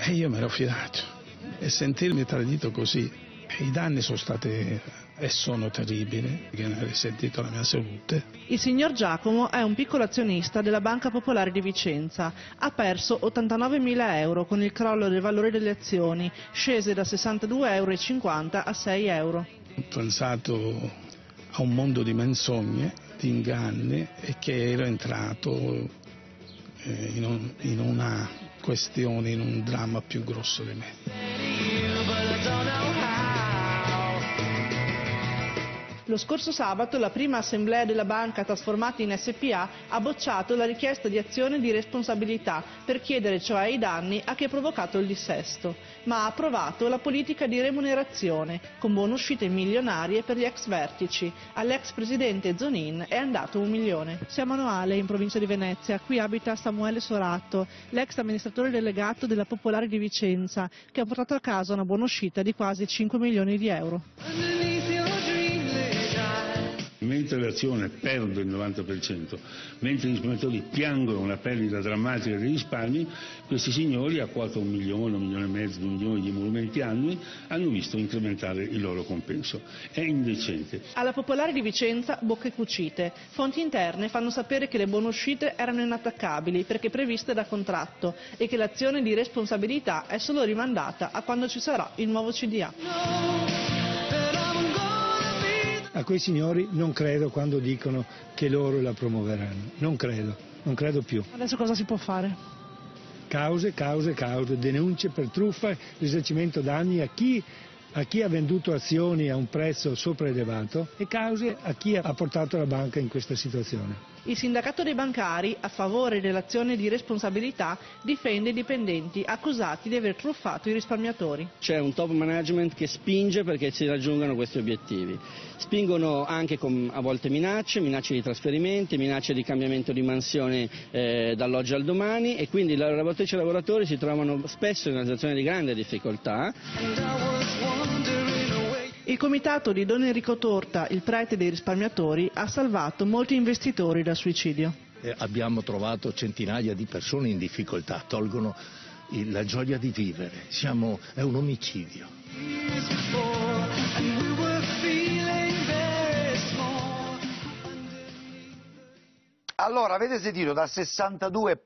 E io mi ero fidato e sentirmi tradito così, i danni sono stati e sono terribili, che ne ha risentito la mia salute. Il signor Giacomo è un piccolo azionista della Banca Popolare di Vicenza. Ha perso 89.000 euro con il crollo del valore delle azioni, scese da 62,50 euro a 6 euro. Ho pensato a un mondo di menzogne, di inganni e che ero entrato eh, in una questione, in un dramma più grosso di me. Lo scorso sabato la prima assemblea della banca trasformata in SPA ha bocciato la richiesta di azione di responsabilità per chiedere cioè i danni a chi ha provocato il dissesto, ma ha approvato la politica di remunerazione con buonuscite milionarie per gli ex vertici. All'ex presidente Zonin è andato un milione. Siamo a Noale, in provincia di Venezia. Qui abita Samuele Soratto, l'ex amministratore delegato della Popolare di Vicenza, che ha portato a casa una buonuscita di quasi 5 milioni di euro. L'azione perde il 90%, mentre gli risparmiatori piangono una perdita drammatica dei risparmi, questi signori a quota un milione, un milione e mezzo, due milioni di emolumenti annui hanno visto incrementare il loro compenso. È indecente. Alla Popolare di Vicenza bocche cucite. Fonti interne fanno sapere che le buonuscite erano inattaccabili perché previste da contratto e che l'azione di responsabilità è solo rimandata a quando ci sarà il nuovo CDA a quei signori non credo quando dicono che loro la promuoveranno, non credo, non credo più. Adesso cosa si può fare? Cause, cause, cause, denunce per truffa, risarcimento danni a chi a chi ha venduto azioni a un prezzo sopraelevato e cause a chi ha portato la banca in questa situazione. Il sindacato dei bancari, a favore dell'azione di responsabilità, difende i dipendenti accusati di aver truffato i risparmiatori. C'è un top management che spinge perché si raggiungano questi obiettivi. Spingono anche con a volte minacce, minacce di trasferimenti, minacce di cambiamento di mansione eh, dall'oggi al domani e quindi i lavoratrici e i lavoratori si trovano spesso in una situazione di grande difficoltà. Il comitato di Don Enrico Torta, il prete dei risparmiatori, ha salvato molti investitori dal suicidio. Eh, abbiamo trovato centinaia di persone in difficoltà, tolgono la gioia di vivere. Siamo, è un omicidio. Allora, avete sentito da 62